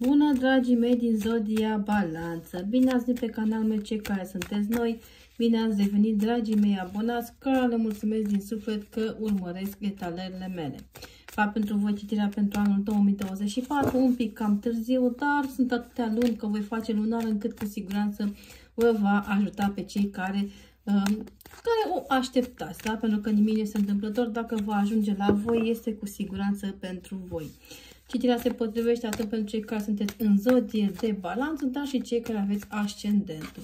Bună, dragii mei din Zodia Balanță! Bine ați venit pe canalul meu, cei care sunteți noi! Bine ați devenit, dragii mei abonați, care le mulțumesc din suflet că urmăresc etalările mele. Fac pentru voi citirea pentru anul 2024, un pic cam târziu, dar sunt atâtea luni că voi face lunar încât cu siguranță vă va ajuta pe cei care, uh, care o așteptați, da? pentru că nimic nu este întâmplător, dacă va ajunge la voi, este cu siguranță pentru voi. Citirea se potrivește atât pentru cei care sunteți în zodie de balanță, dar și cei care aveți ascendentul.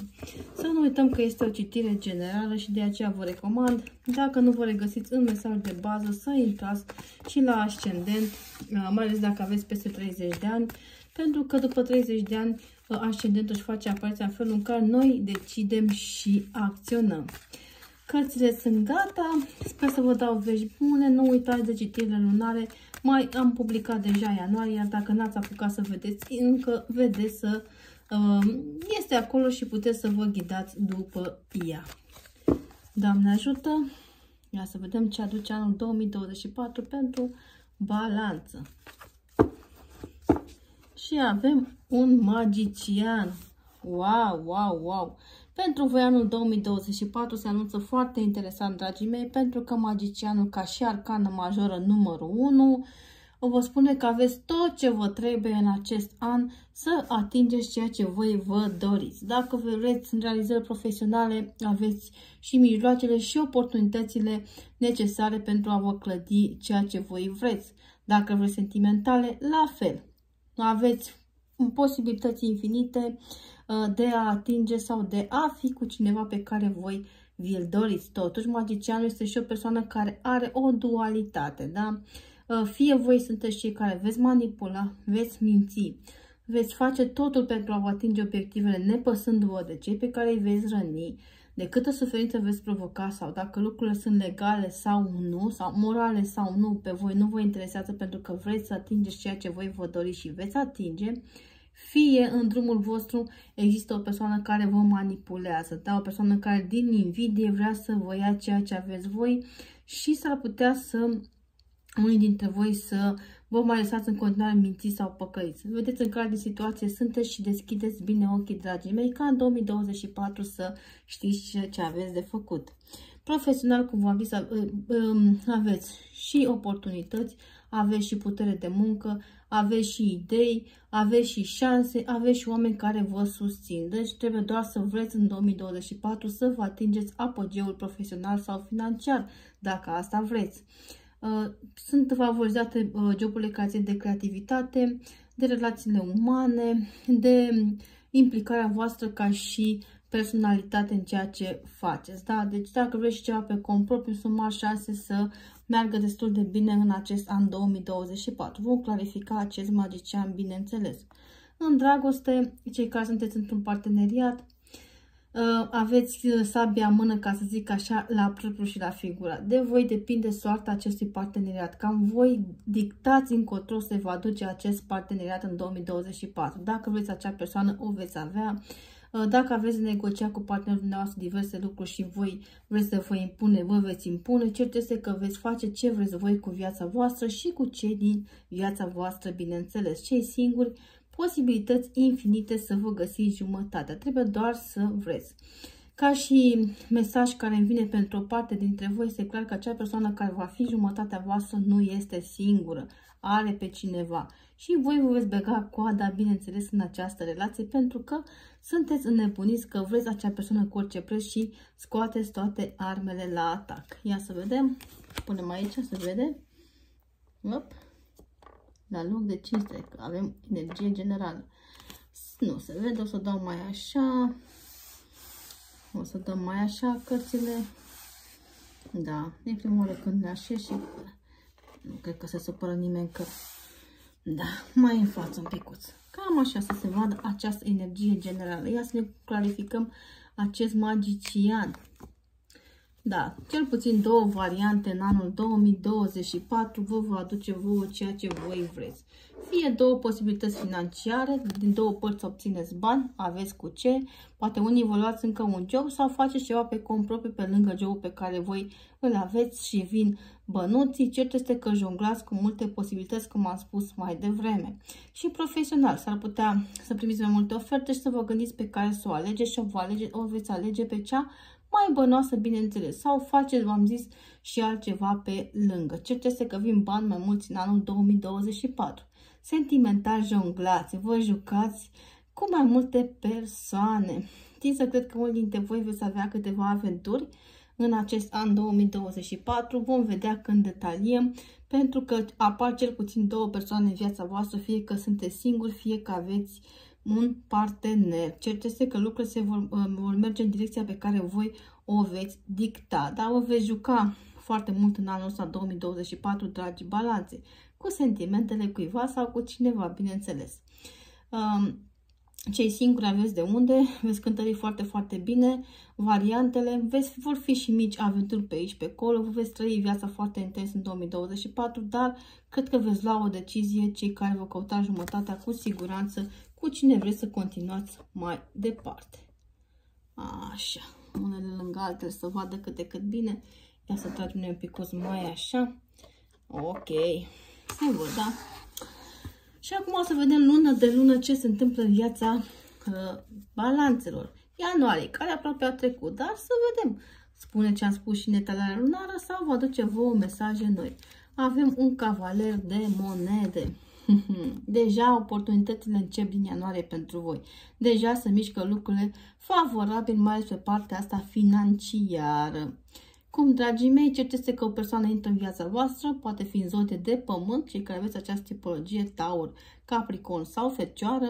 Să nu uităm că este o citire generală și de aceea vă recomand, dacă nu vă regăsiți în mesaj de bază, să intrați și la ascendent, uh, mai ales dacă aveți peste 30 de ani, pentru că după 30 de ani uh, ascendentul își face apariția în felul în care noi decidem și acționăm. Cărțile sunt gata, sper să vă dau vești bune, nu uitați de citirile lunare, mai am publicat deja ianuarie, iar dacă n-ați apucat să vedeți, încă vedeți să uh, este acolo și puteți să vă ghidați după ea. Doamne ajută! Ia să vedem ce aduce anul 2024 pentru balanță. Și avem un magician. Wow, wow, wow! Pentru voi anul 2024 se anunță foarte interesant, dragii mei, pentru că magicianul ca și arcană majoră numărul 1 vă spune că aveți tot ce vă trebuie în acest an să atingeți ceea ce voi vă doriți. Dacă vreți în realizări profesionale, aveți și mijloacele și oportunitățile necesare pentru a vă clădi ceea ce voi vreți. Dacă vreți sentimentale, la fel. Aveți posibilități infinite Uh, de a atinge sau de a fi cu cineva pe care voi vi-l doriți. Totuși, magicianul este și o persoană care are o dualitate, da? Uh, fie voi sunteți cei care veți manipula, veți minți, veți face totul pentru a vă atinge obiectivele nepăsându-vă de cei pe care îi veți răni, de câtă suferință veți provoca sau dacă lucrurile sunt legale sau nu, sau morale sau nu, pe voi nu vă interesează pentru că vreți să atingeți ceea ce voi vă doriți și veți atinge, fie în drumul vostru există o persoană care vă manipulează, da? o persoană care din invidie vrea să vă ia ceea ce aveți voi și s-ar putea să unii dintre voi să vă mai lăsați în continuare mințiți sau păcăiți. Vedeți în care de situație sunteți și deschideți bine ochii, dragii mei, ca în 2024 să știți ce aveți de făcut. Profesional, cum v-am zis, aveți și oportunități, aveți și putere de muncă, aveți și idei, aveți și șanse, aveți și oameni care vă susțin. Deci trebuie doar să vreți în 2024 să vă atingeți apogeul profesional sau financiar, dacă asta vreți. Uh, sunt favorizate uh, joburile care țin de creativitate, de relațiile umane, de implicarea voastră ca și personalitate în ceea ce faceți. Da? Deci dacă vreți ceva pe cont propriu, sunt mari șanse să meargă destul de bine în acest an 2024. Vom clarifica acest magician, bineînțeles. În dragoste, cei care sunteți într-un parteneriat, uh, aveți uh, sabia în mână, ca să zic așa, la propriu și la figura. De voi depinde soarta acestui parteneriat. Cam voi dictați încotro să vă aduce acest parteneriat în 2024. Dacă vreți acea persoană, o veți avea. Uh, dacă aveți negocia cu partenerul dumneavoastră diverse lucruri și voi vreți să vă impune, vă veți impune, cert este că veți face ce vreți voi cu viața voastră și cu cei din viața voastră, bineînțeles. Cei singuri, posibilități infinite să vă găsiți jumătatea. Trebuie doar să vreți. Ca și mesaj care îmi vine pentru o parte dintre voi, este clar că acea persoană care va fi jumătatea voastră nu este singură, are pe cineva. Și voi vă veți bega coada, bineînțeles, în această relație, pentru că sunteți înnebuniți că vreți acea persoană cu orice preț și scoateți toate armele la atac. Ia să vedem. Punem aici, să vede. Op. La loc de 5 avem energie generală. Nu se vede, o să dau mai așa. O să dăm mai așa cărțile. Da, e prima oară când le așez și nu cred că se supără nimeni că... Da, mai în față un picuț. Cam așa să se vadă această energie generală. Ia să ne clarificăm acest magician. Da, cel puțin două variante în anul 2024 vă va aduce vouă ceea ce voi vreți. Fie două posibilități financiare, din două părți obțineți bani, aveți cu ce, poate unii vă luați încă un job sau faceți ceva pe cont propriu pe lângă jobul pe care voi îl aveți și vin bănuții, cert este că jonglați cu multe posibilități, cum am spus mai devreme. Și profesional, s-ar putea să primiți mai multe oferte și să vă gândiți pe care să o alegeți și o, vă alege, o veți alege pe cea mai bănoasă, bineînțeles, sau faceți, v-am zis, și altceva pe lângă. Cert este că vin bani mai mulți în anul 2024. Sentimental jonglați, vă jucați cu mai multe persoane. Tin să cred că unul dintre voi veți avea câteva aventuri în acest an 2024. Vom vedea când detaliem, pentru că apar cel puțin două persoane în viața voastră, fie că sunteți singuri, fie că aveți un partener. Cert este că lucrurile se vor, uh, vor merge în direcția pe care voi o veți dicta, dar o veți juca foarte mult în anul ăsta 2024, dragi balanțe, cu sentimentele cuiva sau cu cineva, bineînțeles. Um, cei singuri aveți de unde, veți cântări foarte, foarte bine variantele, veți, vor fi și mici aventuri pe aici, pe acolo, vă veți trăi viața foarte intens în 2024, dar cred că veți lua o decizie, cei care vă căuta jumătatea cu siguranță, cu cine vreți să continuați mai departe. Așa, unele lângă altele să vadă cât de cât bine. Ia să tragem noi un pic mai așa. Ok, sigur, da? Și acum o să vedem lună de lună ce se întâmplă în viața uh, balanțelor. Ianuarie, care aproape a trecut, dar să vedem. Spune ce am spus și netalarea lunară sau vă aduce vouă mesaje noi. Avem un cavaler de monede. Deja oportunitățile încep din ianuarie pentru voi. Deja se mișcă lucrurile favorabil, mai ales pe partea asta financiară. Cum, dragii mei, cert este că o persoană intră în viața voastră, poate fi în zone de pământ, cei care aveți această tipologie Taur, Capricorn sau Fecioară,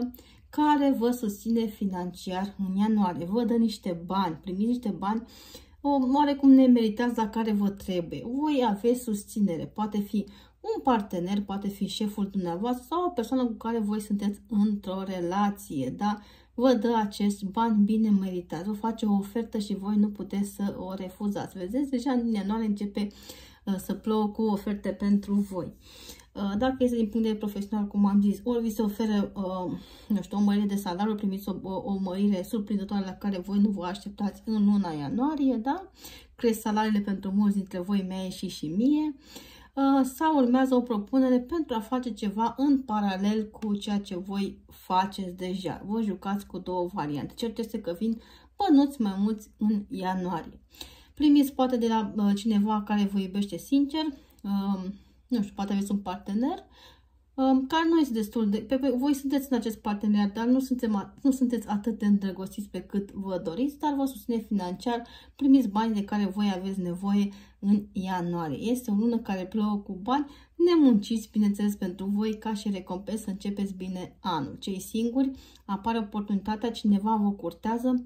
care vă susține financiar în ianuarie. Vă dă niște bani, primiți niște bani oarecum nemeritați, dar care vă trebuie. Voi aveți susținere, poate fi un partener, poate fi șeful dumneavoastră sau o persoană cu care voi sunteți într-o relație, da? Vă dă acest bani bine meritat, vă face o ofertă și voi nu puteți să o refuzați. Vedeți, deja în ianuarie începe uh, să plouă cu oferte pentru voi. Uh, dacă este din punct de vedere profesional, cum am zis, ori vi se oferă, uh, nu știu, o mărire de salariu, primiți o, o mărire surprinzătoare la care voi nu vă așteptați în luna ianuarie, da? Cresc salariile pentru mulți dintre voi, mea și și mie. Uh, Uh, sau urmează o propunere pentru a face ceva în paralel cu ceea ce voi faceți deja. Vă jucați cu două variante. Cert este că vin bănuți mai mulți în ianuarie. Primiți poate de la uh, cineva care vă iubește sincer, uh, nu știu, poate aveți un partener um, care nu este destul de... Pe, pe, voi sunteți în acest parteneriat, dar nu, suntem, nu sunteți atât de îndrăgostiți pe cât vă doriți, dar vă susține financiar, primiți bani de care voi aveți nevoie în ianuarie. Este o lună care plouă cu bani, nemunciți, bineînțeles, pentru voi, ca și recompensă, începeți bine anul. Cei singuri, apare oportunitatea, cineva vă curtează,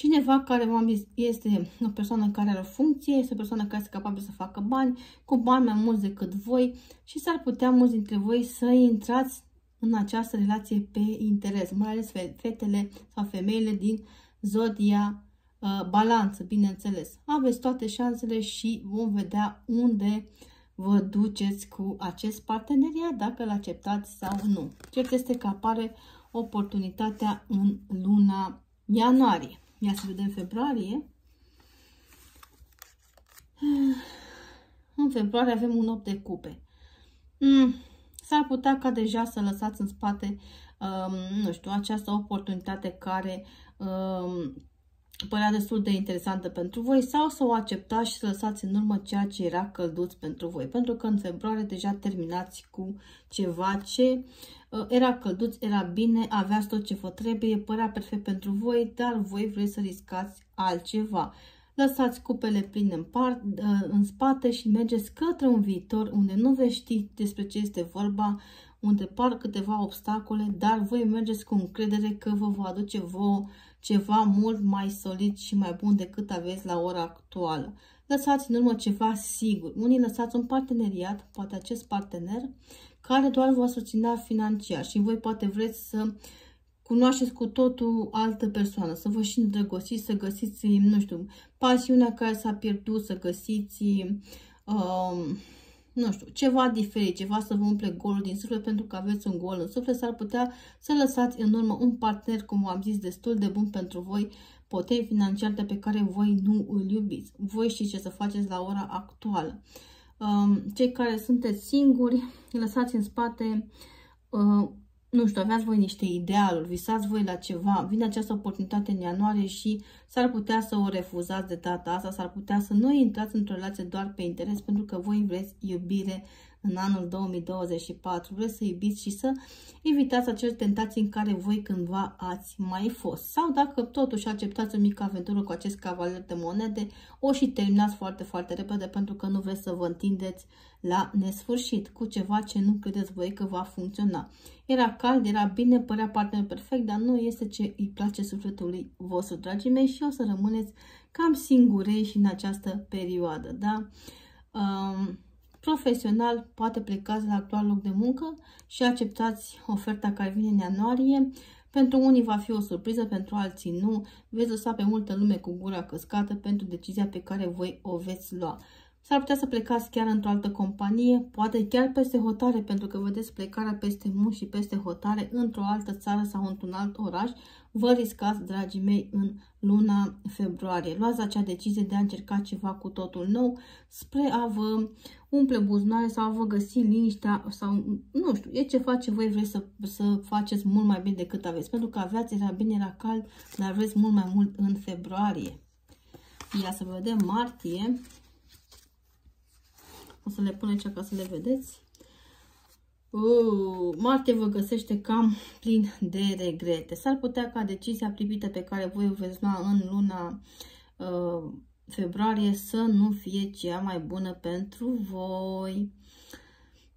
cineva care v-am zis este o persoană care are o funcție, este o persoană care este capabil să facă bani, cu bani mai mulți decât voi și s-ar putea mulți dintre voi să intrați în această relație pe interes, mai ales fetele sau femeile din zodia Uh, balanță, bineînțeles. Aveți toate șansele și vom vedea unde vă duceți cu acest parteneriat, dacă îl acceptați sau nu. Cert este că apare oportunitatea în luna ianuarie. Ia să vedem februarie. În februarie avem un 8 de cupe. Mm, S-ar putea ca deja să lăsați în spate, um, nu știu, această oportunitate care um, părea destul de interesantă pentru voi sau să o acceptați și să lăsați în urmă ceea ce era călduț pentru voi. Pentru că în februarie deja terminați cu ceva ce uh, era călduț, era bine, aveați tot ce vă trebuie, părea perfect pentru voi, dar voi vreți să riscați altceva. Lăsați cupele pline în, part, uh, în spate și mergeți către un viitor unde nu veți ști despre ce este vorba, unde par câteva obstacole, dar voi mergeți cu încredere că vă va aduce vouă ceva mult mai solid și mai bun decât aveți la ora actuală. Lăsați în urmă ceva sigur. Unii lăsați un parteneriat, poate acest partener, care doar vă susținea financiar și voi poate vreți să cunoașteți cu totul altă persoană, să vă și îndrăgostiți, să găsiți, nu știu, pasiunea care s-a pierdut, să găsiți um, nu știu, ceva diferit, ceva să vă umple golul din suflet pentru că aveți un gol în suflet, s-ar putea să lăsați în urmă un partener, cum am zis, destul de bun pentru voi, poteni financiare pe care voi nu îl iubiți. Voi știți ce să faceți la ora actuală. Um, cei care sunteți singuri, lăsați în spate, uh, nu știu, aveați voi niște idealuri, visați voi la ceva, vine această oportunitate în ianuarie și s-ar putea să o refuzați de data asta, s-ar putea să nu intrați într-o relație doar pe interes, pentru că voi vreți iubire în anul 2024. Vreți să iubiți și să evitați acele tentații în care voi cândva ați mai fost. Sau dacă totuși acceptați o mică aventură cu acest cavaler de monede, o și terminați foarte, foarte repede pentru că nu vreți să vă întindeți la nesfârșit cu ceva ce nu credeți voi că va funcționa. Era cald, era bine, părea partener perfect, dar nu este ce îi place sufletului vostru, dragii mei, și o să rămâneți cam singurei și în această perioadă, da? Um, profesional, poate plecați la actual loc de muncă și acceptați oferta care vine în ianuarie. Pentru unii va fi o surpriză, pentru alții nu. Veți lăsa pe multă lume cu gura căscată pentru decizia pe care voi o veți lua. S-ar putea să plecați chiar într-o altă companie, poate chiar peste hotare, pentru că vedeți plecarea peste munți și peste hotare într-o altă țară sau într-un alt oraș. Vă riscați, dragii mei, în luna februarie. Luați acea decizie de a încerca ceva cu totul nou spre a vă umple buzunare sau a vă găsi liniștea sau, nu știu, e ce face voi, vreți să, să faceți mult mai bine decât aveți. Pentru că aveați, era bine, era cald, dar vreți mult mai mult în februarie. Ia să vedem martie. O să le pun aici ca să le vedeți. Uh, Marte vă găsește cam plin de regrete. S-ar putea ca decizia privită pe care voi o veți lua în luna uh, februarie să nu fie cea mai bună pentru voi.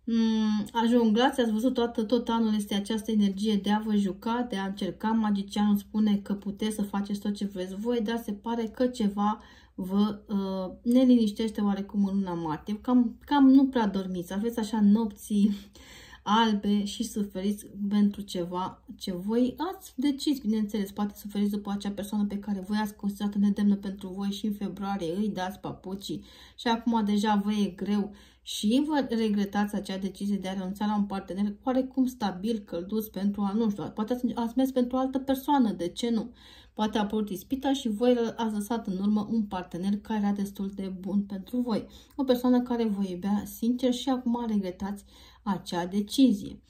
Mm, ajunglați, ați văzut toată, tot anul este această energie de a vă juca, de a încerca. Magicianul spune că puteți să faceți tot ce vreți voi, dar se pare că ceva vă uh, neliniștește oarecum în luna martie. Cam, cam nu prea dormiți, aveți așa nopții albe și suferiți pentru ceva ce voi ați decis, bineînțeles, poate suferiți după acea persoană pe care voi ați considerat nedemnă pentru voi și în februarie îi dați papucii. Și acum deja vă e greu și vă regretați acea decizie de a renunța la un partener oarecum stabil, călduț pentru a, nu știu, poate ați, ați mers pentru o altă persoană, de ce nu? Poate a apărut ispita și voi ați lăsat în urmă un partener care era destul de bun pentru voi. O persoană care vă iubea sincer și acum regretați acea decizie.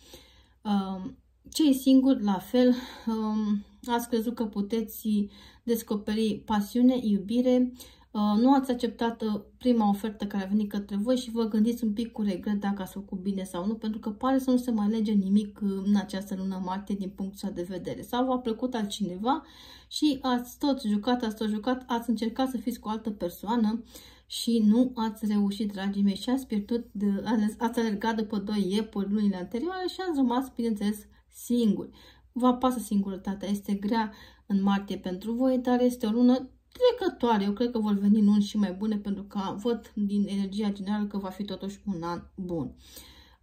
Um, cei singuri, la fel, um, ați crezut că puteți descoperi pasiune, iubire, uh, nu ați acceptat uh, prima ofertă care a venit către voi și vă gândiți un pic cu regret dacă ați făcut bine sau nu, pentru că pare să nu se mai lege nimic uh, în această lună martie din punctul de vedere. Sau v-a plăcut altcineva și ați tot jucat, ați tot jucat, ați încercat să fiți cu o altă persoană și nu ați reușit, dragii mei, și ați pierdut, de, ați alergat după doi iepuri lunile anterioare și ați rămas, bineînțeles, singuri. Vă apasă singurătatea, este grea în martie pentru voi, dar este o lună trecătoare. Eu cred că vor veni luni și mai bune pentru că văd din energia generală că va fi totuși un an bun.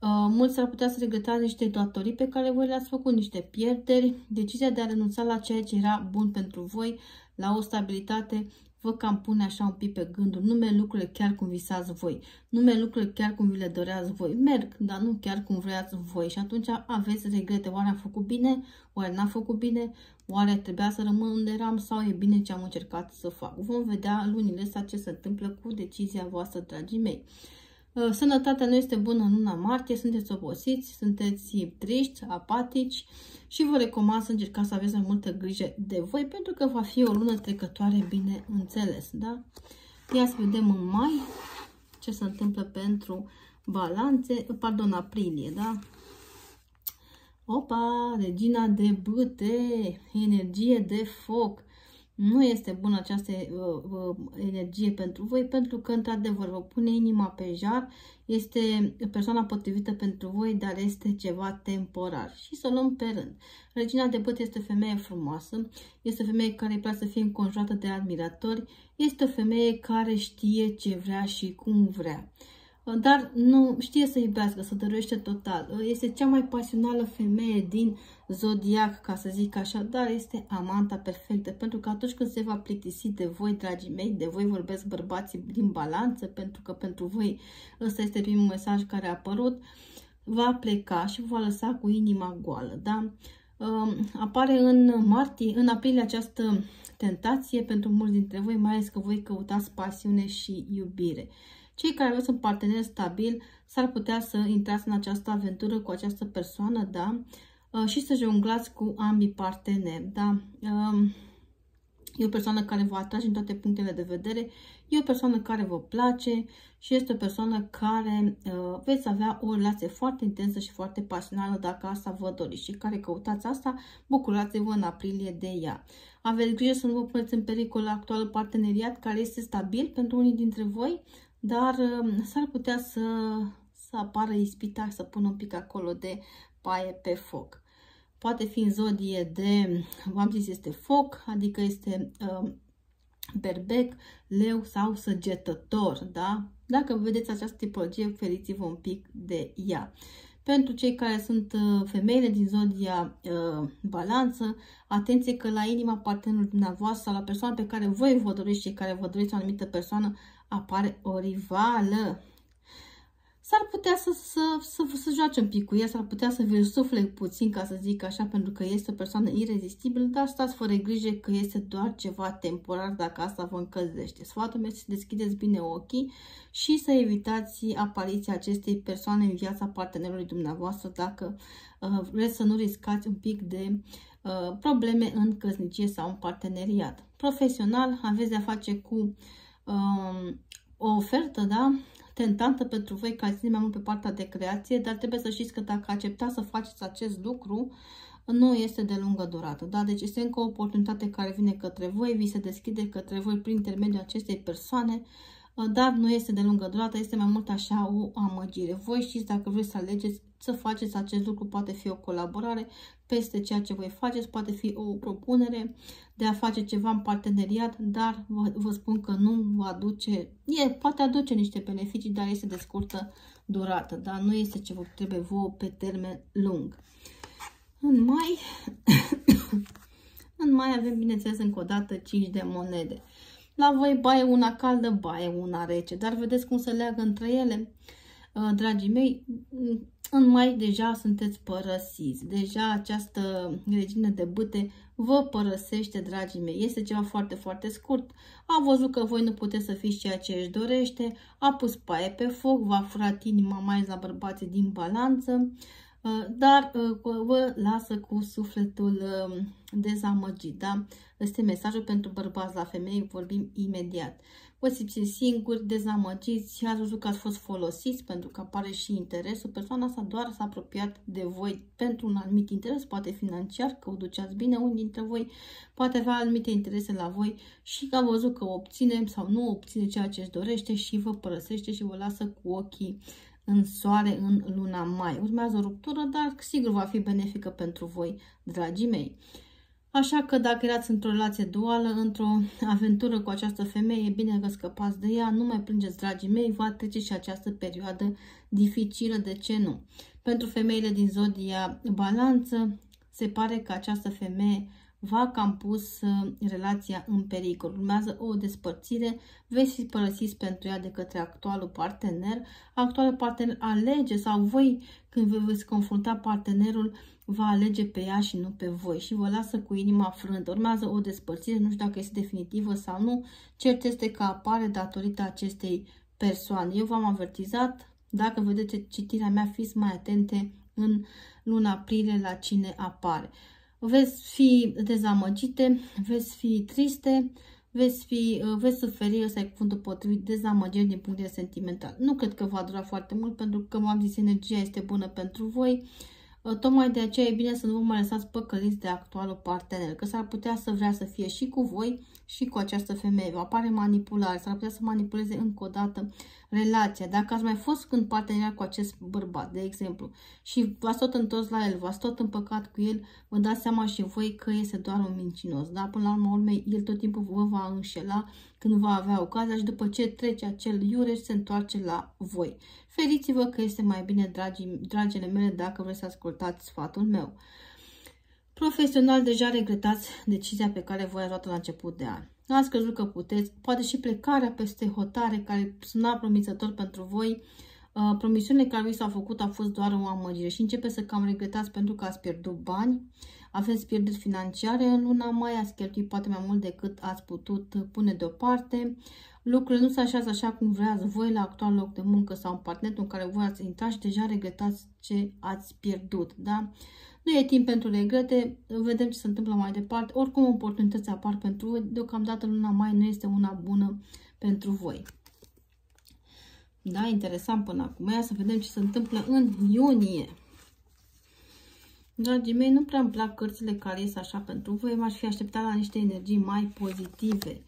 Uh, mulți ar putea să regretați niște datorii pe care voi le-ați făcut, niște pierderi, decizia de a renunța la ceea ce era bun pentru voi, la o stabilitate vă cam pune așa un pic pe gânduri, nu merg lucrurile chiar cum visați voi, nu merg lucrurile chiar cum vi le doreați voi, merg, dar nu chiar cum vreați voi. Și atunci aveți regrete, oare am făcut bine, oare n-am făcut bine, oare trebuia să rămân unde eram sau e bine ce am încercat să fac. Vom vedea lunile astea ce se întâmplă cu decizia voastră, dragii mei. Uh, sănătatea nu este bună în luna martie, sunteți obosiți, sunteți triști, apatici și vă recomand să încercați să aveți mai multă grijă de voi pentru că va fi o lună trecătoare bine înțeles. Da? Ia să vedem în mai ce se întâmplă pentru balanțe, pardon, aprilie, da? Opa, regina de bâte, energie de foc. Nu este bună această uh, uh, energie pentru voi pentru că, într-adevăr, vă pune inima pe jar, este persoana potrivită pentru voi, dar este ceva temporar. Și să luăm pe rând. Regina de băt este o femeie frumoasă, este o femeie care îi place să fie înconjurată de admiratori, este o femeie care știe ce vrea și cum vrea dar nu știe să iubească, să dăruiește total. Este cea mai pasională femeie din zodiac, ca să zic așa, dar este amanta perfectă, pentru că atunci când se va plictisi de voi, dragii mei, de voi vorbesc bărbații din balanță, pentru că pentru voi ăsta este primul mesaj care a apărut, va pleca și va lăsa cu inima goală, da? Um, apare în martie, în aprilie această tentație pentru mulți dintre voi, mai ales că voi căutați pasiune și iubire. Cei care aveți un partener stabil s-ar putea să intrați în această aventură cu această persoană, da? Uh, și să jonglați cu ambii parteneri, da? Um, E o persoană care vă atrage în toate punctele de vedere, e o persoană care vă place și este o persoană care uh, veți avea o relație foarte intensă și foarte pasională dacă asta vă doriți și care căutați asta, bucurați-vă în aprilie de ea. Aveți grijă să nu vă puneți în pericol actualul parteneriat care este stabil pentru unii dintre voi, dar uh, s-ar putea să, să apară ispita să pună un pic acolo de paie pe foc. Poate fi în zodie de, v-am zis, este foc, adică este uh, berbec, leu sau săgetător, da? Dacă vedeți această tipologie, feriți-vă un pic de ea. Pentru cei care sunt uh, femeile din zodia uh, balanță, atenție că la inima partenerului dumneavoastră sau la persoana pe care voi vă doriți și care vă doriți o anumită persoană apare o rivală s-ar putea să, să, să, să joace un pic cu ea, s-ar putea să vi sufle puțin, ca să zic așa, pentru că este o persoană irezistibilă, dar stați fără grijă că este doar ceva temporar dacă asta vă încălzește. Sfatul meu să deschideți bine ochii și să evitați apariția acestei persoane în viața partenerului dumneavoastră dacă uh, vreți să nu riscați un pic de uh, probleme în căsnicie sau în parteneriat. Profesional aveți de-a face cu uh, o ofertă, da? tentantă pentru voi ca ține mai mult pe partea de creație, dar trebuie să știți că dacă acceptați să faceți acest lucru, nu este de lungă durată. Da? Deci este încă o oportunitate care vine către voi, vi se deschide către voi prin intermediul acestei persoane, dar nu este de lungă durată, este mai mult așa o amăgire. Voi știți dacă vreți să alegeți să faceți acest lucru, poate fi o colaborare peste ceea ce voi faceți, poate fi o propunere de a face ceva în parteneriat, dar vă, vă spun că nu vă aduce, e, poate aduce niște beneficii, dar este de scurtă durată, dar nu este ce vă trebuie vouă pe termen lung. În mai, în mai avem, bineînțeles, încă o dată 5 de monede. La voi baie una caldă, baie una rece, dar vedeți cum se leagă între ele? Uh, dragii mei, în mai deja sunteți părăsiți. Deja această regină de bâte vă părăsește, dragii mei. Este ceva foarte, foarte scurt. A văzut că voi nu puteți să fiți ceea ce își dorește, a pus paie pe foc, v-a furat inima mai la bărbații din balanță, uh, dar uh, vă lasă cu sufletul dezamăgit. Da? Este mesajul pentru bărbați la femei, vorbim imediat vă simțiți singuri, dezamăgiți, ați văzut că ați fost folosiți pentru că apare și interesul. Persoana asta doar s-a apropiat de voi pentru un anumit interes, poate financiar, că o duceați bine unii dintre voi, poate avea anumite interese la voi și că a văzut că obține sau nu obține ceea ce își dorește și vă părăsește și vă lasă cu ochii în soare în luna mai. Urmează o ruptură, dar sigur va fi benefică pentru voi, dragii mei. Așa că dacă erați într-o relație duală, într-o aventură cu această femeie, e bine că scăpați de ea, nu mai plângeți, dragii mei, va trece și această perioadă dificilă, de ce nu? Pentru femeile din zodia balanță, se pare că această femeie va cam pus uh, relația în pericol. Urmează o despărțire, veți fi părăsiți pentru ea de către actualul partener. Actualul partener alege sau voi, când vă veți confrunta partenerul, va alege pe ea și nu pe voi și vă lasă cu inima frântă. Urmează o despărțire, nu știu dacă este definitivă sau nu. Cert este că apare datorită acestei persoane. Eu v-am avertizat, dacă vedeți citirea mea, fiți mai atente în luna aprilie la cine apare. Veți fi dezamăgite, veți fi triste, veți, fi, veți suferi, ăsta e cuvântul potrivit, dezamăgiri din punct de vedere sentimental. Nu cred că va dura foarte mult, pentru că, m-am zis, energia este bună pentru voi Ă, tocmai de aceea e bine să nu vă mai lăsați păcăliți de actualul partener, că s-ar putea să vrea să fie și cu voi și cu această femeie. Va apare manipulare, s-ar putea să manipuleze încă o dată relația. Dacă ați mai fost când parteneriat cu acest bărbat, de exemplu, și v-ați tot întors la el, v-ați tot împăcat cu el, vă dați seama și voi că este doar un mincinos. Da? Până la urmă, urmei, el tot timpul vă va înșela când va avea ocazia și după ce trece acel iureș, se întoarce la voi. Feriți-vă că este mai bine, dragii, dragile mele, dacă vreți să ascultați sfatul meu. Profesional, deja regretați decizia pe care voi ați luat la început de an. Ați crezut că puteți, poate și plecarea peste hotare care suna promițător pentru voi, Uh, promisiunile care vi s-au făcut au fost doar o amăgire și începe să cam regretați pentru că ați pierdut bani, aveți pierderi financiare în luna mai, ați cheltuit poate mai mult decât ați putut pune deoparte, lucrurile nu se așează așa cum vreați voi la actual loc de muncă sau în partenerul în care voi ați intrat și deja regretați ce ați pierdut, da? Nu e timp pentru regrete, vedem ce se întâmplă mai departe. Oricum, oportunități apar pentru voi. Deocamdată luna mai nu este una bună pentru voi. Da, interesant până acum. Ia să vedem ce se întâmplă în iunie. Dragii mei, nu prea îmi plac cărțile care ies așa pentru voi. M-aș fi așteptat la niște energii mai pozitive.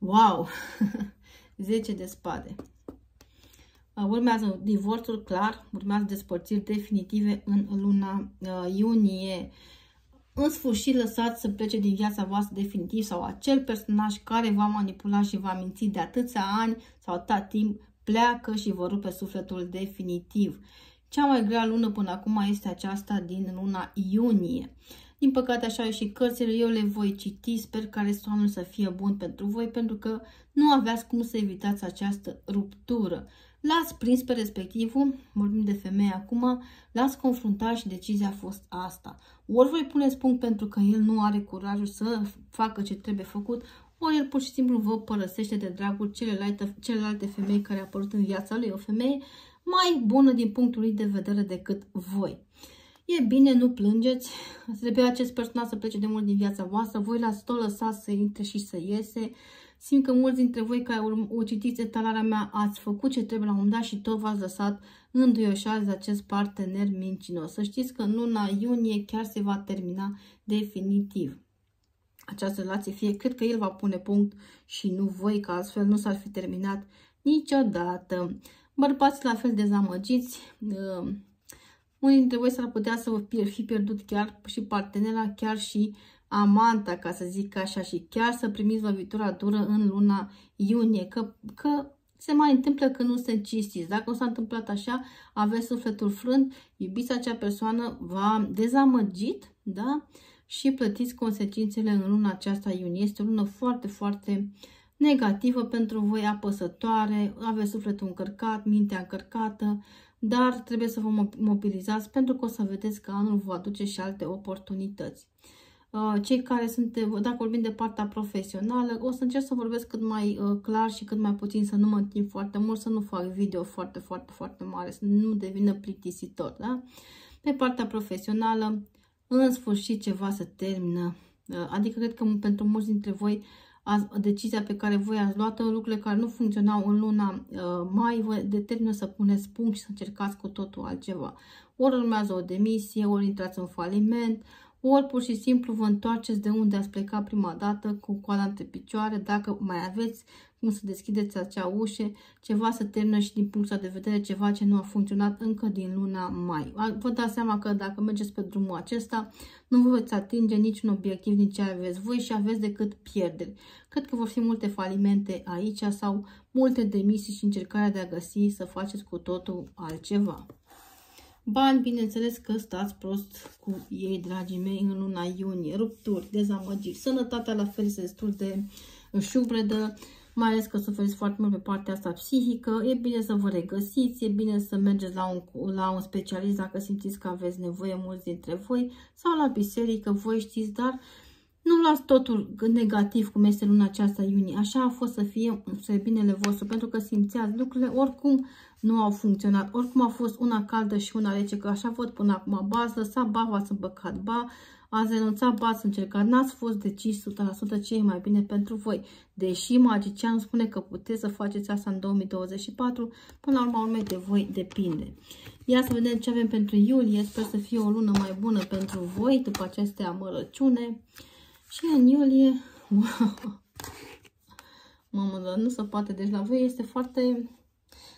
Wow! 10 de spade. Uh, urmează divorțul clar, urmează despărțiri definitive în luna uh, iunie. În sfârșit, lăsați să plece din viața voastră definitiv sau acel personaj care v-a manipulat și v-a mințit de atâția ani sau atâta timp pleacă și vă rupe sufletul definitiv. Cea mai grea lună până acum este aceasta din luna iunie. Din păcate, așa și cărțile, eu le voi citi, sper ca restul anul să fie bun pentru voi, pentru că nu aveați cum să evitați această ruptură. L-ați prins pe respectivul, vorbim de femeie acum, l-ați confruntat și decizia a fost asta. Ori voi puneți punct pentru că el nu are curajul să facă ce trebuie făcut, ori el pur și simplu vă părăsește de dragul celelalte, celelalte femei care a apărut în viața lui, o femeie mai bună din punctul lui de vedere decât voi. E bine, nu plângeți, trebuie acest personaj să plece de mult din viața voastră, voi l-ați tot lăsat să intre și să iese, Simt că mulți dintre voi care o citiți etalarea mea ați făcut ce trebuie la un moment dat și tot v-ați lăsat înduioșați de acest partener mincinos. Să știți că în luna iunie chiar se va termina definitiv această relație, fie cred că el va pune punct și nu voi, că altfel nu s-ar fi terminat niciodată. Bărbați la fel dezamăgiți, uh, unii dintre voi s-ar putea să vă fi pierdut chiar și partenera, chiar și amanta, ca să zic așa, și chiar să primiți lovitura dură în luna iunie, că, că se mai întâmplă că nu se cinstiți. Dacă nu s-a întâmplat așa, aveți sufletul frânt, iubiți acea persoană, v-a dezamăgit, da? Și plătiți consecințele în luna aceasta iunie. Este o lună foarte, foarte negativă pentru voi, apăsătoare, aveți sufletul încărcat, mintea încărcată, dar trebuie să vă mobilizați pentru că o să vedeți că anul vă aduce și alte oportunități. Uh, cei care sunt, dacă vorbim de partea profesională, o să încerc să vorbesc cât mai uh, clar și cât mai puțin, să nu mă întind foarte mult, să nu fac video foarte, foarte, foarte mare, să nu devină plictisitor, da? Pe partea profesională, în sfârșit ceva se termină, uh, adică cred că pentru mulți dintre voi azi, decizia pe care voi ați luat-o, lucrurile care nu funcționau în luna mai, vă determină să puneți punct și să încercați cu totul altceva. Ori urmează o demisie, ori intrați în faliment, ori pur și simplu vă întoarceți de unde ați plecat prima dată cu coada între picioare, dacă mai aveți cum să deschideți acea ușă, ceva să termină și din punctul de vedere ceva ce nu a funcționat încă din luna mai. Vă dați seama că dacă mergeți pe drumul acesta, nu vă veți atinge niciun obiectiv, nici ce aveți voi și aveți decât pierderi. Cred că vor fi multe falimente aici sau multe demisii și încercarea de a găsi să faceți cu totul altceva. Bani, bineînțeles că stați prost cu ei, dragii mei, în luna iunie. Rupturi, dezamăgiri. Sănătatea la fel este destul de șubredă, mai ales că suferiți foarte mult pe partea asta psihică. E bine să vă regăsiți, e bine să mergeți la un, la un specialist dacă simțiți că aveți nevoie mulți dintre voi sau la biserică, voi știți, dar nu luați totul negativ cum este luna aceasta iunie. Așa a fost să fie să binele vostru, pentru că simțeați lucrurile, oricum nu au funcționat. Oricum a fost una caldă și una rece, că așa văd până acum. Ba ați lăsat, ba v-ați îmbăcat, ba ați renunțat, ba ați încercat. N-ați fost decis 100% ce e mai bine pentru voi. Deși magician spune că puteți să faceți asta în 2024, până la urmă urmei de voi depinde. Ia să vedem ce avem pentru iulie. Sper să fie o lună mai bună pentru voi după aceste amărăciune. Și în iulie, mamă, dar nu se poate. Deci la voi este foarte...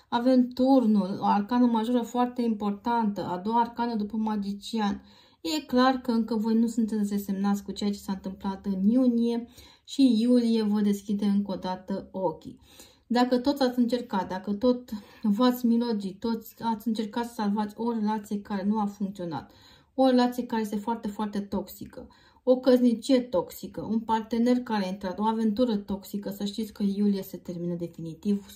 Avem turnul, o arcană majoră foarte importantă, a doua arcană după magician. E clar că încă voi nu sunteți desemnați cu ceea ce s-a întâmplat în iunie și iulie vă deschide încă o dată ochii. Dacă tot ați încercat, dacă tot v-ați milogit, toți ați încercat să salvați o relație care nu a funcționat, o relație care este foarte, foarte toxică, o căsnicie toxică, un partener care a intrat, o aventură toxică, să știți că iulie se termină definitiv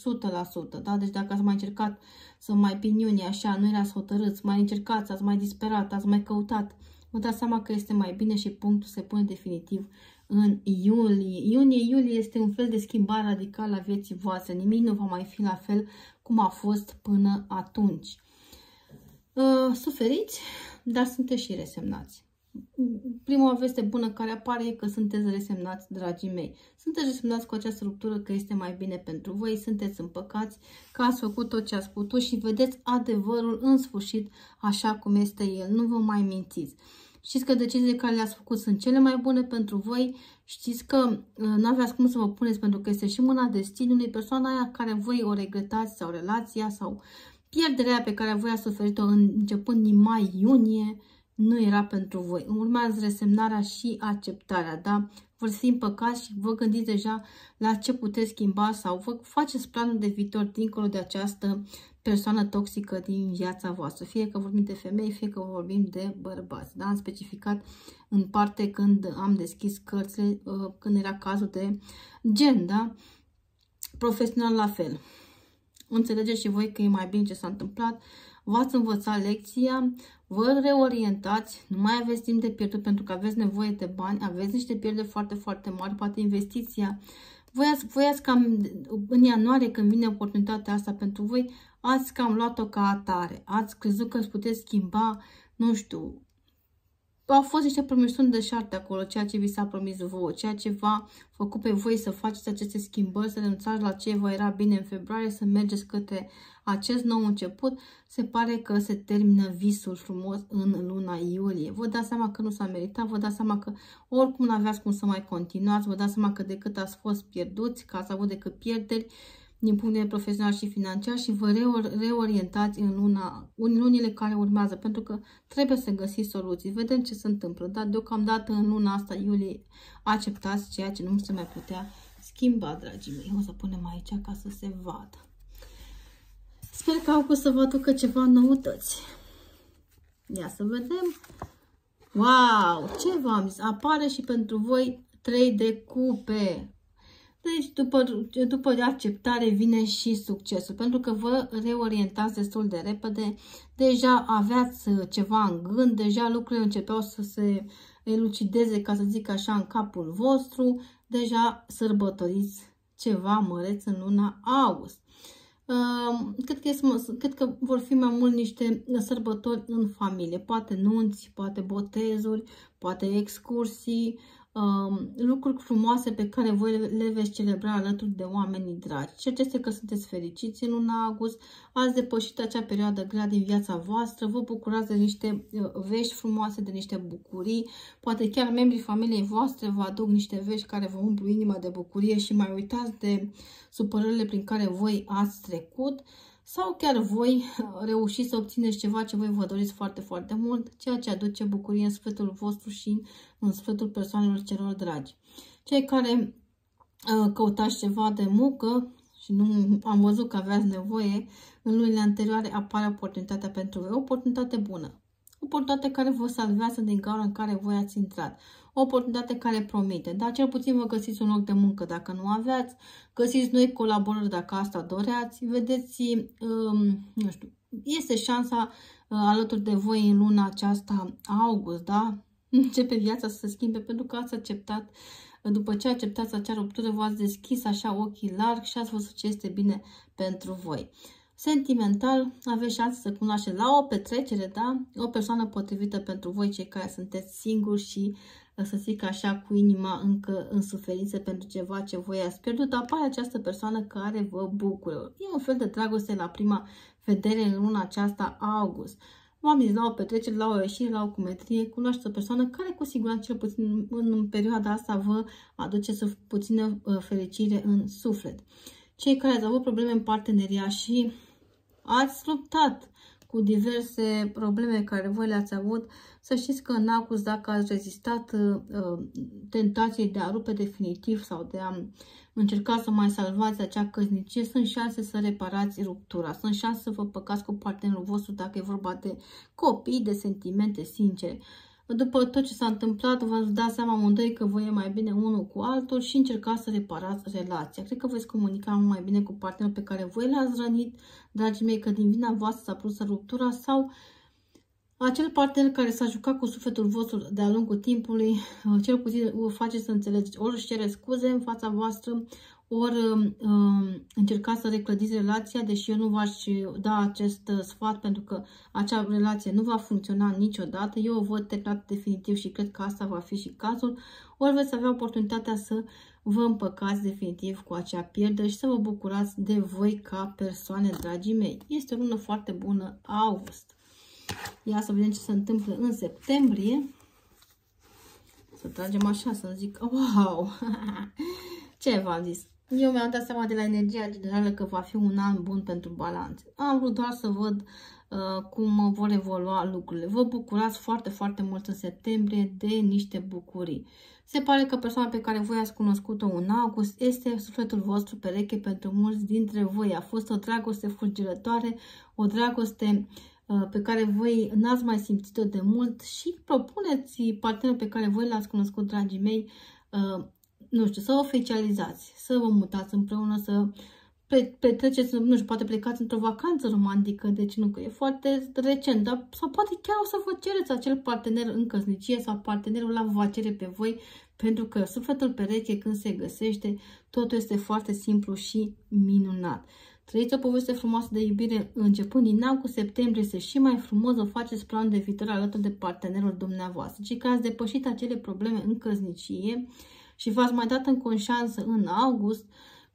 100%, da? Deci dacă ați mai încercat să mai piniuni așa, nu erați hotărâți, mai încercați, ați mai disperat, ați mai căutat, vă dați seama că este mai bine și punctul se pune definitiv în iulie. Iunie-iulie este un fel de schimbare radicală a vieții voastre. Nimic nu va mai fi la fel cum a fost până atunci. Uh, suferiți, dar sunteți și resemnați. Prima veste bună care apare e că sunteți resemnați, dragii mei. Sunteți resemnați cu această ruptură că este mai bine pentru voi, sunteți împăcați, că ați făcut tot ce ați putut și vedeți adevărul în sfârșit așa cum este el. Nu vă mai mințiți. Știți că deciziile care le-ați făcut sunt cele mai bune pentru voi. Știți că uh, nu aveați cum să vă puneți pentru că este și mâna destinului, persoana aia care voi o regretați sau relația sau pierderea pe care voi ați suferit-o începând din mai-iunie nu era pentru voi. Urmează resemnarea și acceptarea, da? Vă fi împăcați și vă gândiți deja la ce puteți schimba sau vă faceți planul de viitor dincolo de această persoană toxică din viața voastră. Fie că vorbim de femei, fie că vorbim de bărbați. Da? Am specificat în parte când am deschis cărțile, uh, când era cazul de gen, da? Profesional la fel. Înțelegeți și voi că e mai bine ce s-a întâmplat, v-ați învățat lecția, vă reorientați, nu mai aveți timp de pierdut pentru că aveți nevoie de bani, aveți niște pierderi foarte, foarte mari, poate investiția. Voi ați, voi ați cam, în ianuarie, când vine oportunitatea asta pentru voi, ați cam luat-o ca atare. Ați crezut că îți puteți schimba, nu știu, au fost niște promisiuni de șarte acolo, ceea ce vi s-a promis vouă, ceea ce v-a făcut pe voi să faceți aceste schimbări, să renunțați la ce vă era bine în februarie, să mergeți către acest nou început. Se pare că se termină visul frumos în luna iulie. Vă dați seama că nu s-a meritat, vă dați seama că oricum nu aveați cum să mai continuați, vă dați seama că decât ați fost pierduți, că ați avut decât pierderi, din punct de vedere profesional și financiar și vă reorientați în, luna, în lunile care urmează, pentru că trebuie să găsiți soluții. Vedem ce se întâmplă, dar deocamdată în luna asta, iulie, acceptați ceea ce nu se mai putea schimba, dragii mei. O să punem aici ca să se vadă. Sper că au să vă aducă ceva noutăți. Ia să vedem. Wow! Ce v-am zis? Apare și pentru voi 3 de cupe. Deci, după, după acceptare vine și succesul, pentru că vă reorientați destul de repede, deja aveați uh, ceva în gând, deja lucrurile începeau să se elucideze, ca să zic așa, în capul vostru, deja sărbătoriți ceva măreț în luna august. Uh, cred, că este, cred că vor fi mai mult niște sărbători în familie, poate nunți, poate botezuri, poate excursii, um, lucruri frumoase pe care voi le veți celebra alături de oamenii dragi. Și este că sunteți fericiți în luna august, ați depășit acea perioadă grea din viața voastră, vă bucurați de niște uh, vești frumoase, de niște bucurii, poate chiar membrii familiei voastre vă aduc niște vești care vă umplu inima de bucurie și mai uitați de supărările prin care voi ați trecut sau chiar voi reușiți să obțineți ceva ce voi vă doriți foarte, foarte mult, ceea ce aduce bucurie în sfârșitul vostru și în sfârșitul persoanelor celor dragi. Cei care uh, căutați ceva de muncă și nu am văzut că aveați nevoie, în lunile anterioare apare oportunitatea pentru voi, o oportunitate bună. O oportunitate care vă salvează din gaura în care voi ați intrat o oportunitate care promite. Dar cel puțin vă găsiți un loc de muncă dacă nu aveați, găsiți noi colaborări dacă asta doreați, vedeți, um, nu știu, este șansa uh, alături de voi în luna aceasta, august, da? Începe viața să se schimbe pentru că ați acceptat după ce acceptați acea ruptură, v-ați deschis așa ochii larg și ați văzut ce este bine pentru voi. Sentimental, aveți șanse să cunoașteți la o petrecere, da? O persoană potrivită pentru voi, cei care sunteți singuri și să zic așa, cu inima încă în suferință pentru ceva ce voi ați pierdut, apare această persoană care vă bucură. E un fel de dragoste la prima vedere în luna aceasta, august. V-am zis, la o petrecere, la o ieșire, la o cumetrie, cunoașteți o persoană care cu siguranță cel puțin în perioada asta vă aduce să puțină uh, fericire în suflet. Cei care ați avut probleme în parteneria și ați luptat cu diverse probleme care voi le-ați avut, să știți că în august, dacă ați rezistat uh, tentației de a rupe definitiv sau de a încerca să mai salvați acea căsnicie, sunt șanse să reparați ruptura, sunt șanse să vă păcați cu partenerul vostru dacă e vorba de copii, de sentimente sincere. După tot ce s-a întâmplat, vă dați seama amândoi că voi e mai bine unul cu altul și încercați să reparați relația. Cred că veți comunica mult mai bine cu partenerul pe care voi l-ați rănit, dragii mei, că din vina voastră s-a produs ruptura sau acel partener care s-a jucat cu sufletul vostru de-a lungul timpului, uh, cel puțin vă face să înțelegeți, ori își cere scuze în fața voastră, ori uh, încercați să reclădiți relația, deși eu nu v-aș da acest uh, sfat pentru că acea relație nu va funcționa niciodată. Eu o văd terminat definitiv și cred că asta va fi și cazul. Ori veți avea oportunitatea să vă împăcați definitiv cu acea pierdere și să vă bucurați de voi ca persoane, dragii mei. Este o lună foarte bună, august. Ia să vedem ce se întâmplă în septembrie. Să tragem așa, să zic, wow! ce v-am zis? Eu mi-am dat seama de la energia generală că va fi un an bun pentru balanțe. Am vrut doar să văd uh, cum vor evolua lucrurile. Vă bucurați foarte, foarte mult în septembrie de niște bucurii. Se pare că persoana pe care voi ați cunoscut-o în august este sufletul vostru pereche pentru mulți dintre voi. A fost o dragoste fulgerătoare, o dragoste uh, pe care voi n-ați mai simțit-o de mult și propuneți partenerul pe care voi l-ați cunoscut, dragii mei, uh, nu știu, să oficializați, să vă mutați împreună, să petreceți, nu știu, poate plecați într-o vacanță romantică, deci nu că e foarte recent, dar sau poate chiar o să vă cereți acel partener în căsnicie sau partenerul la va cere pe voi, pentru că sufletul pereche când se găsește, totul este foarte simplu și minunat. Trăiți o poveste frumoasă de iubire începând din august, septembrie, este și mai frumos, vă faceți plan de viitor alături de partenerul dumneavoastră. Și că ați depășit acele probleme în căsnicie, și v-ați mai dat în conșansă în august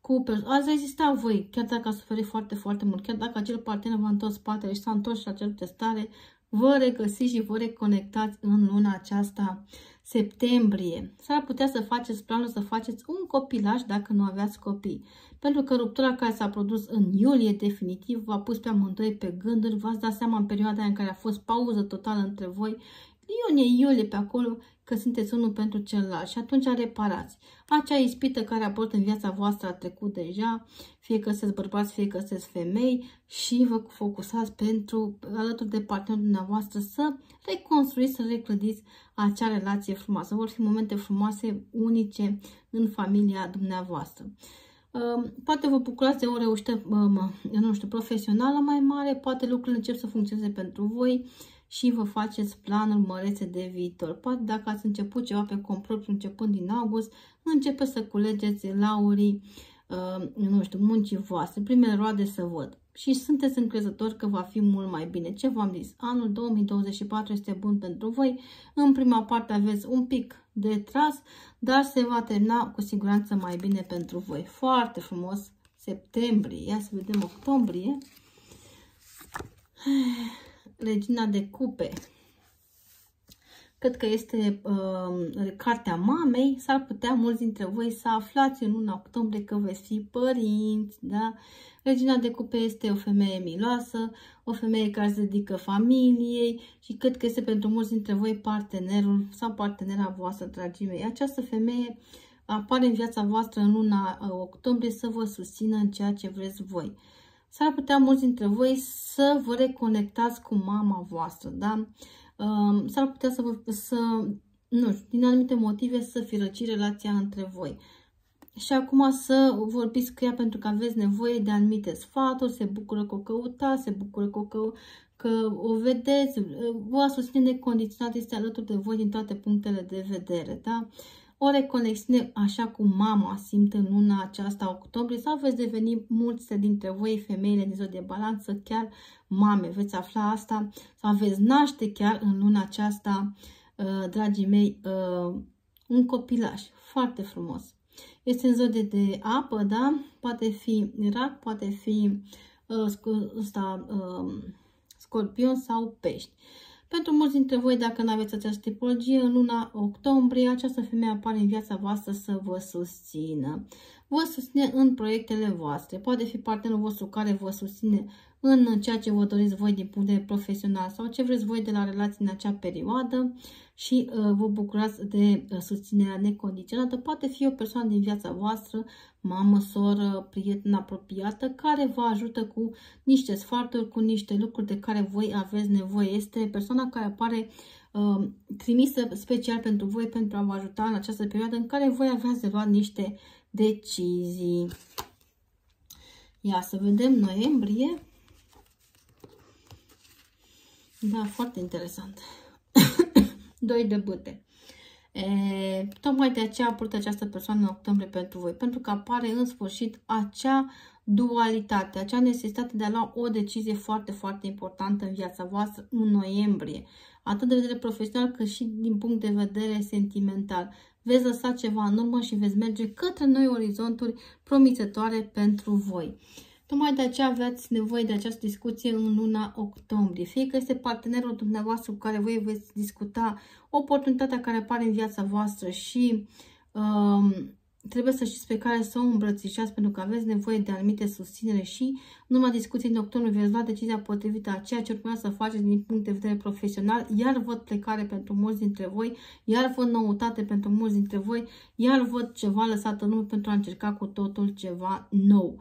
cu ați rezistat voi, chiar dacă ați suferit foarte, foarte mult, chiar dacă acel partener v-a întors spatele și s-a întors la acel testare, vă regăsiți și vă reconectați în luna aceasta septembrie. S-ar putea să faceți planul să faceți un copilaj dacă nu aveați copii. Pentru că ruptura care s-a produs în iulie definitiv v-a pus pe amândoi pe gânduri, v-ați dat seama în perioada în care a fost pauză totală între voi, iunie, iulie pe acolo, că sunteți unul pentru celălalt și atunci reparați. Acea ispită care a apărut în viața voastră a trecut deja, fie că sunteți bărbați, fie că sunteți femei și vă focusați pentru, alături de partenerul dumneavoastră, să reconstruiți, să reclădiți acea relație frumoasă. Vor fi momente frumoase, unice în familia dumneavoastră. Poate vă bucurați de o reușită, nu știu, profesională mai mare, poate lucrurile încep să funcționeze pentru voi și vă faceți planuri mărețe de viitor. Poate dacă ați început ceva pe complot începând din august, începeți să culegeți laurii, uh, nu știu, muncii voastre, primele roade să văd. Și sunteți încrezători că va fi mult mai bine. Ce v-am zis? Anul 2024 este bun pentru voi. În prima parte aveți un pic de tras, dar se va termina cu siguranță mai bine pentru voi. Foarte frumos septembrie. Ia să vedem octombrie. Regina de cupe. Cred că este uh, cartea mamei. S-ar putea mulți dintre voi să aflați în luna octombrie că veți fi părinți. Da? Regina de cupe este o femeie miloasă, o femeie care se dedică familiei și cred că este pentru mulți dintre voi partenerul sau partenera voastră, dragii mei. Această femeie apare în viața voastră în luna uh, octombrie să vă susțină în ceea ce vreți voi. S-ar putea mulți dintre voi să vă reconectați cu mama voastră, da? Um, s-ar putea să, vă, să, nu știu, din anumite motive să fi răci relația între voi. Și acum să vorbiți cu ea pentru că aveți nevoie de anumite sfaturi, se bucură că o căutați, se bucură că o, că, că o vedeți, vă susține necondiționat, este alături de voi din toate punctele de vedere, da? O reconexiune așa cum mama simte în luna aceasta octombrie sau veți deveni mulți dintre voi, femeile din de balanță, chiar mame. Veți afla asta sau veți naște chiar în luna aceasta, uh, dragii mei, uh, un copilaș foarte frumos. Este în zodie de apă, da? Poate fi rac, poate fi uh, ăsta, scorpion sau pești. Pentru mulți dintre voi, dacă nu aveți această tipologie, în luna octombrie, această femeie apare în viața voastră să vă susțină. Vă susține în proiectele voastre. Poate fi partenerul vostru care vă susține în ceea ce vă doriți voi din punct de vedere profesional sau ce vreți voi de la relații în acea perioadă și uh, vă bucurați de uh, susținerea necondiționată. Poate fi o persoană din viața voastră, mamă, soră, prietenă apropiată, care vă ajută cu niște sfaturi, cu niște lucruri de care voi aveți nevoie. Este persoana care apare uh, trimisă special pentru voi, pentru a vă ajuta în această perioadă în care voi aveați de luat niște decizii. Ia să vedem noiembrie. Da, foarte interesant. Doi de bâte. E, tocmai de aceea a purtat această persoană în octombrie pentru voi, pentru că apare în sfârșit acea dualitate, acea necesitate de a lua o decizie foarte, foarte importantă în viața voastră în noiembrie, atât de vedere profesional cât și din punct de vedere sentimental. Veți lăsa ceva în urmă și veți merge către noi orizonturi promițătoare pentru voi. Tocmai de aceea aveți nevoie de această discuție în luna octombrie. Fie că este partenerul dumneavoastră cu care voi veți discuta oportunitatea care apare în viața voastră și um, trebuie să știți pe care să o îmbrățișați pentru că aveți nevoie de anumite susținere și în urma discuției în octombrie veți lua decizia potrivită a ceea ce urmează să faceți din punct de vedere profesional, iar văd plecare pentru mulți dintre voi, iar văd noutate pentru mulți dintre voi, iar văd ceva lăsat în urmă pentru a încerca cu totul ceva nou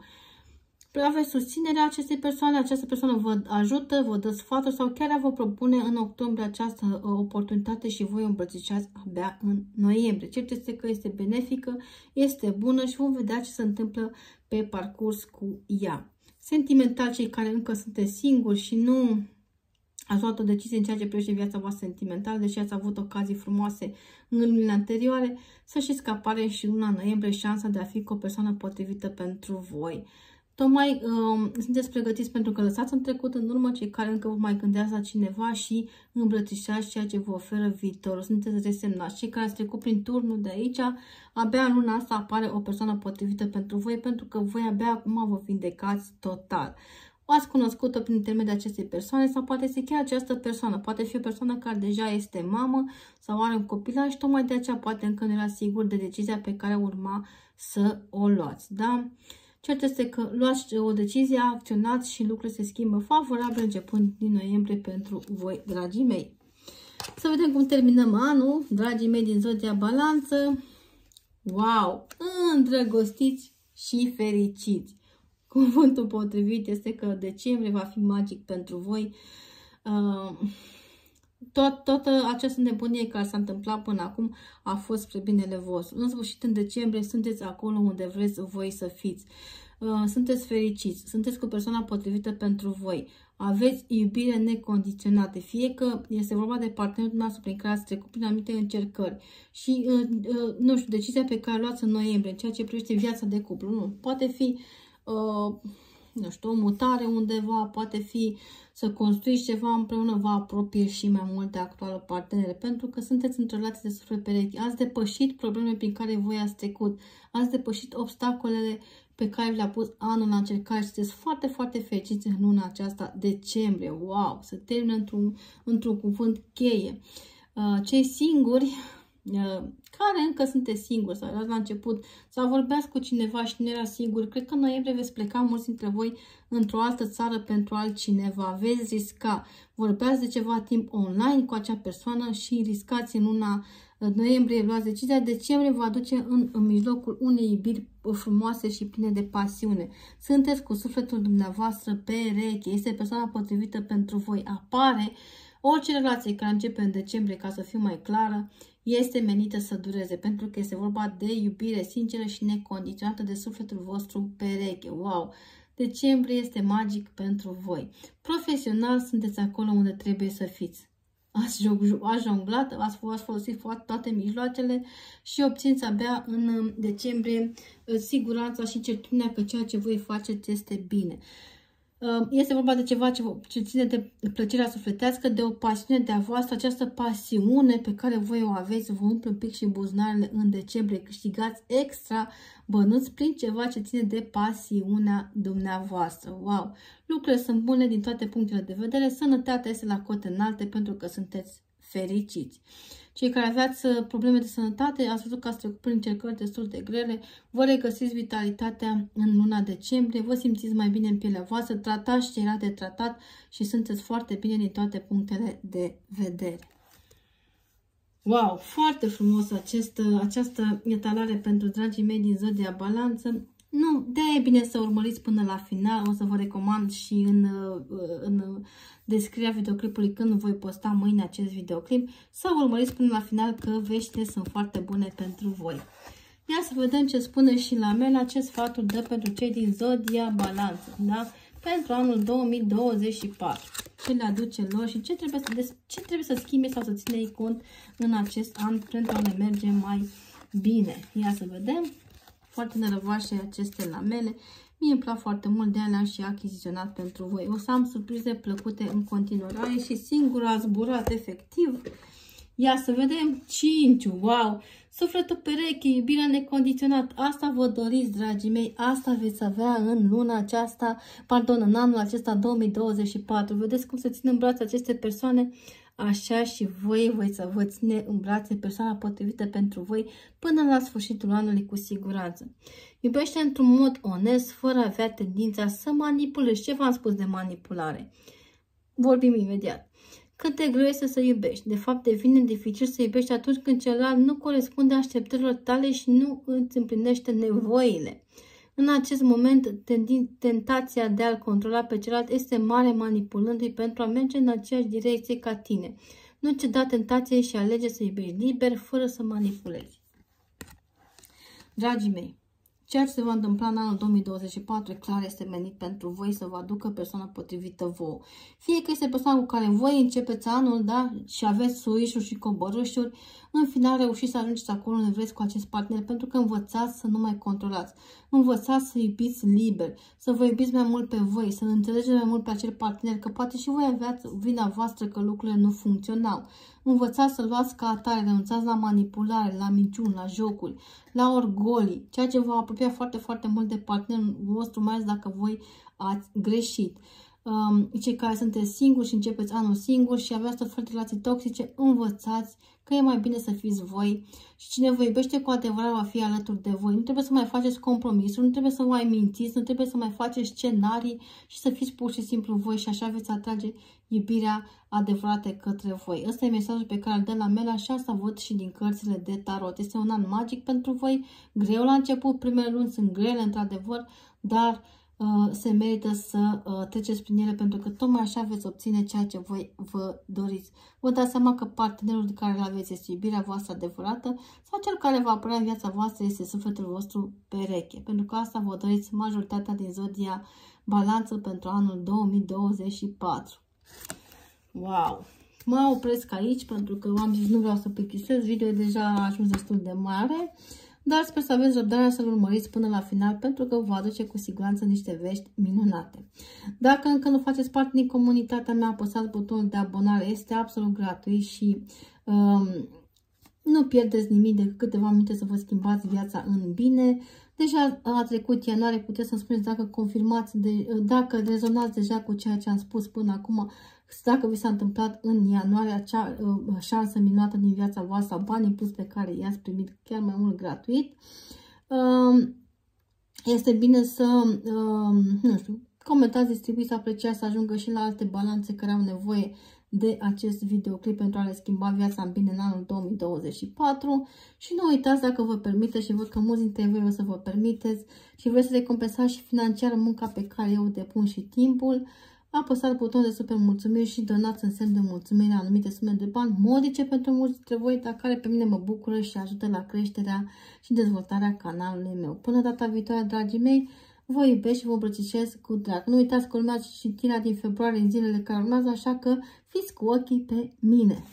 aveți susținerea acestei persoane, această persoană vă ajută, vă dă sfaturi sau chiar vă propune în octombrie această uh, oportunitate și voi îmbrățișați abia în noiembrie. Cert este că este benefică, este bună și vom vedea ce se întâmplă pe parcurs cu ea. Sentimental, cei care încă sunteți singuri și nu ați luat o decizie în ceea ce privește viața voastră sentimentală, deși ați avut ocazii frumoase în lunile anterioare, să știți că apare și luna noiembrie șansa de a fi cu o persoană potrivită pentru voi. Tocmai um, sunteți pregătiți pentru că lăsați în trecut în urmă cei care încă vă mai gândeați la cineva și îmbrățișați ceea ce vă oferă viitorul. Sunteți resemnați. Cei care ați trecut prin turnul de aici, abia în luna asta apare o persoană potrivită pentru voi, pentru că voi abia acum vă vindecați total. O ați cunoscut-o prin intermediul acestei persoane sau poate este chiar această persoană. Poate fi o persoană care deja este mamă sau are un copil și tocmai de aceea poate încă nu era sigur de decizia pe care urma să o luați. Da? Cert este că luați o decizie, acționați și lucrurile se schimbă favorabil începând din noiembrie pentru voi, dragii mei. Să vedem cum terminăm anul, dragii mei din Zodia Balanță. Wow! Îndrăgostiți și fericiți! Cuvântul potrivit este că decembrie va fi magic pentru voi. Uh, tot, toată această nebunie care s-a întâmplat până acum a fost spre binele vostru. În sfârșit, în decembrie, sunteți acolo unde vreți voi să fiți. Uh, sunteți fericiți, sunteți cu persoana potrivită pentru voi. Aveți iubire necondiționată, fie că este vorba de partenerul dumneavoastră prin care ați trecut prin anumite încercări și, uh, uh, nu știu, decizia pe care o luați în noiembrie, în ceea ce privește viața de cuplu, nu, poate fi uh, nu știu, o mutare undeva, poate fi să construiți ceva împreună, vă apropie și mai mult de actuală partenere, pentru că sunteți într-o relație de suflet perechi. Ați depășit problemele prin care voi ați trecut, ați depășit obstacolele pe care le-a pus anul la încercare. Sunteți foarte, foarte fericiți în luna aceasta, decembrie. Wow! Să termină într-un într, cuvânt cheie. Uh, cei singuri uh, care încă sunteți singuri sau erați la început sau vorbeați cu cineva și nu era sigur, cred că în noiembrie veți pleca mulți dintre voi într-o altă țară pentru altcineva, veți risca, vorbeați de ceva timp online cu acea persoană și riscați în luna noiembrie, luați decizia, decembrie vă aduce în, în mijlocul unei iubiri frumoase și pline de pasiune. Sunteți cu sufletul dumneavoastră pereche, este persoana potrivită pentru voi, apare Orice relație care începe în decembrie, ca să fiu mai clară, este menită să dureze, pentru că este vorba de iubire sinceră și necondiționată de sufletul vostru pereche. Wow! Decembrie este magic pentru voi. Profesional sunteți acolo unde trebuie să fiți. Ați, ați jonglat, ați, ați folosit toate mijloacele și obțineți abia în decembrie siguranța și certitudinea că ceea ce voi faceți este bine. Este vorba de ceva ce, ce ține de plăcerea sufletească, de o pasiune de a voastră, această pasiune pe care voi o aveți, vă umple un pic și buzunarele în decembrie, câștigați extra bănuți prin ceva ce ține de pasiunea dumneavoastră. Wow! Lucrurile sunt bune din toate punctele de vedere, sănătatea este la cote înalte pentru că sunteți fericiți. Cei care aveați uh, probleme de sănătate, ați văzut că ați trecut prin încercări destul de grele, vă regăsiți vitalitatea în luna decembrie, vă simțiți mai bine în pielea voastră, tratați ce era de tratat și sunteți foarte bine din toate punctele de vedere. Wow, foarte frumos acest, uh, această etalare pentru dragii mei din Zodia Balanță. Nu, de e bine să urmăriți până la final, o să vă recomand și în, în descrierea videoclipului când voi posta mâine acest videoclip, să urmăriți până la final că veștile sunt foarte bune pentru voi. Ia să vedem ce spune și la mele acest sfatul dă pentru cei din Zodia Balanță, da? Pentru anul 2024. Ce le aduce lor și ce trebuie să, ce trebuie să schimbe sau să ține cont în acest an pentru a le merge mai bine. Ia să vedem foarte nerăvoase aceste lamele. Mie îmi plac foarte mult, de aia le-am și achiziționat pentru voi. O să am surprize plăcute în continuare și singur a zburat efectiv. Ia să vedem 5, wow! Sufletul pereche, iubirea necondiționat. Asta vă doriți, dragii mei, asta veți avea în luna aceasta, pardon, în anul acesta 2024. Vedeți cum se țin în brațe aceste persoane? așa și voi voi să vă ține în brațe persoana potrivită pentru voi până la sfârșitul anului cu siguranță. Iubește într-un mod onest, fără a avea tendința să manipulezi. Ce v-am spus de manipulare? Vorbim imediat. Cât de greu este să iubești. De fapt, devine dificil să iubești atunci când celălalt nu corespunde așteptărilor tale și nu îți împlinește nevoile. În acest moment, tentația de a-l controla pe celălalt este mare manipulându-i pentru a merge în aceeași direcție ca tine. Nu ceda tentației și alege să iubești liber, fără să manipulezi. Dragii mei, Ceea ce se va întâmpla în anul 2024, clar, este menit pentru voi să vă aducă persoana potrivită vouă. Fie că este persoana cu care voi începeți anul, da, și aveți suișuri și coborâșuri, în final reușiți să ajungeți acolo unde vreți cu acest partener, pentru că învățați să nu mai controlați. Învățați să iubiți liber, să vă iubiți mai mult pe voi, să înțelegeți mai mult pe acel partener, că poate și voi aveați vina voastră că lucrurile nu funcționau. Învățați să luați ca atare, renunțați la manipulare, la minciuni, la jocuri, la orgolii, ceea ce vă apropia foarte, foarte mult de partenerul vostru, mai ales dacă voi ați greșit. Um, cei care sunteți singuri și începeți anul singur și aveați tot felul de relații toxice, învățați că e mai bine să fiți voi și cine vă iubește cu adevărat va fi alături de voi. Nu trebuie să mai faceți compromisuri, nu trebuie să mai mințiți, nu trebuie să mai faceți scenarii și să fiți pur și simplu voi și așa veți atrage iubirea adevărată către voi. Ăsta e mesajul pe care îl dă la Mela și asta văd și din cărțile de tarot. Este un an magic pentru voi, greu la început, primele luni sunt grele într-adevăr, dar Uh, se merită să uh, treceți prin ele pentru că tocmai așa veți obține ceea ce voi vă doriți. Vă dați seama că partenerul de care îl aveți este iubirea voastră adevărată sau cel care va apărea în viața voastră este sufletul vostru pereche. Pentru că asta vă doriți majoritatea din zodia balanță pentru anul 2024. Wow! Mă opresc aici pentru că am zis nu vreau să plictisesc, video e deja ajuns destul de mare. Dar sper să aveți răbdarea să-l urmăriți până la final pentru că vă aduce cu siguranță niște vești minunate. Dacă încă nu faceți parte din comunitatea mea, apăsați butonul de abonare, este absolut gratuit și um, nu pierdeți nimic de câteva minute să vă schimbați viața în bine. Deja a trecut ianuarie, puteți să-mi spuneți dacă confirmați, de, dacă rezonați deja cu ceea ce am spus până acum, dacă vi s-a întâmplat în ianuarie acea uh, șansă minunată din viața voastră, banii plus pe care i-ați primit chiar mai mult gratuit. Uh, este bine să, uh, nu știu, comentați, distribuiți, apreciați, să ajungă și la alte balanțe care au nevoie de acest videoclip pentru a le schimba viața în bine în anul 2024 și nu uitați dacă vă permite și văd că mulți dintre voi o să vă permiteți și vreți să recompensați și financiar munca pe care eu depun și timpul, apăsați butonul de super mulțumiri și donați în semn de mulțumire anumite sume de bani modice pentru mulți dintre voi, dar care pe mine mă bucură și ajută la creșterea și dezvoltarea canalului meu. Până data viitoare, dragii mei, vă iubesc și vă îmbrățișez cu drag. Nu uitați că urmează citirea din februarie în zilele care urmează, așa că fiți cu ochii pe mine.